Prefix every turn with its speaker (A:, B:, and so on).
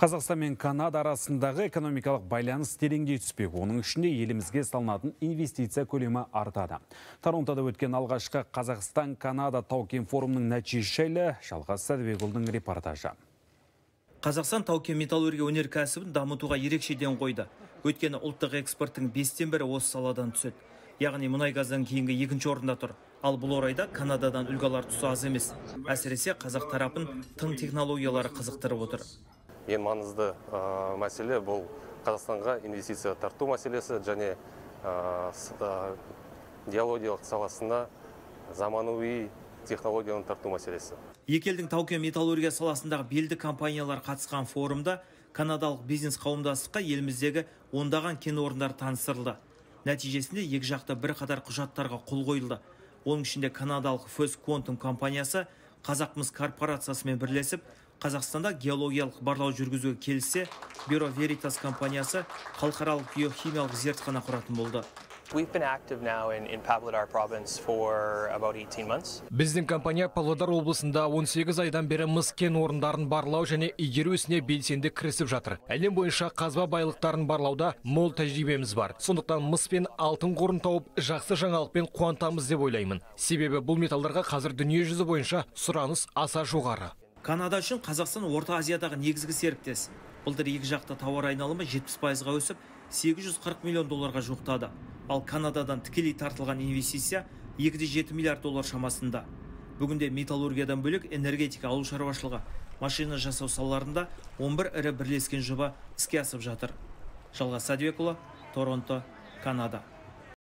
A: Қазақстан мен Канада арасындағы экономикалық байланыс тереңдей түспек. Оның ішінде елімізге салынатын инвестиция көлемі артады. Торонтода өткен алғашқы Қазақстан-Канада тау-кен форумның нәтижесі жайлы Жалғас Сәдібекұлының репортажы.
B: Қазақстан тау-кен металлургия өнеркәсібін дамытуға ерекше ден қойды. Өйткені ұлттық экспорттың бестен бірі осы саладан түседі. Яғни мұнай газдан кейінгі екінші орында тұр. Ал бұл орайда Канададан үлгі тұсы аз емес. Әсіресе қазақ тарапын тың технологиялары қызықтырып отыр.
C: Ең маңызды мәселе бұл қазақстанға инвестиция тарту мәселесі және геологиялық саласына заманауи технологияны тарту мәселесі
B: Екі елдің тау-кен металлургия саласындағы белді компаниялар қатысқан форумда канадалық бизнес қауымдастыққа еліміздегі ондаған кен орындары таныстырылды. Нәтижесінде екі жақта бір қатар құжаттарға қол қойылды. Оның ішінде канадалық First Quantum компаниясы Қазақмыс корпорациясымен бірлесіп, Қазақстанда геологиялық барлау жүргізуге келіссе, Bureau Veritas компаниясы халықаралық геохимиялық зертхана құратын болды.
D: We've been active now in, in Pavlodar province for about 18 months.
E: Біздің компания Павлодар облысында 18 айдан бері мыс кен орындарын барлау және игеру ісіне белсенді кірісіп жатыр. Әлем бойынша қазба байлықтарын барлауда мол тәжірибеміз бар. Сондықтан мыс пен алтын қорын тауып, жақсы жаңалықпен қуантамыз деп ойлаймын. Себебі бұл металдарға қазір дүние жүзі бойынша сұраныс аса жоғары.
B: Канада үшін Қазақстан Орта Азиядағы негізгі серіктес. Былтыр екі жақты тауар айналымы 70 пайызға өсіп, 840 миллион долларға жуықтады. Ал Канададан тікелей тартылған инвестиция 2,7 миллиард доллар шамасында. Бүгінде металлургиядан бөлек энергетика, ауыл шаруашылығы, машина жасау салаларында 11 ірі бірлескен жоба іске асып жатыр. Жалғас Сәдібекұлы, Торонто, Канада.